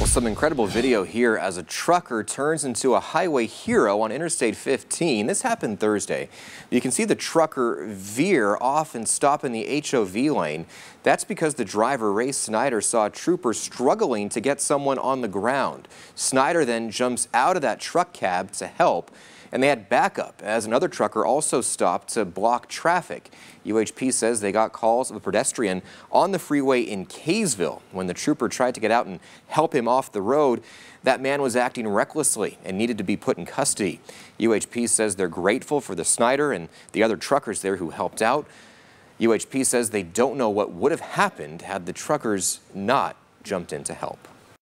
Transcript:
Well, some incredible video here as a trucker turns into a highway hero on Interstate 15. This happened Thursday. You can see the trucker veer off and stop in the HOV lane. That's because the driver, Ray Snyder, saw a trooper struggling to get someone on the ground. Snyder then jumps out of that truck cab to help and they had backup as another trucker also stopped to block traffic. UHP says they got calls of a pedestrian on the freeway in Kaysville. When the trooper tried to get out and help him off the road, that man was acting recklessly and needed to be put in custody. UHP says they're grateful for the Snyder and the other truckers there who helped out. UHP says they don't know what would have happened had the truckers not jumped in to help.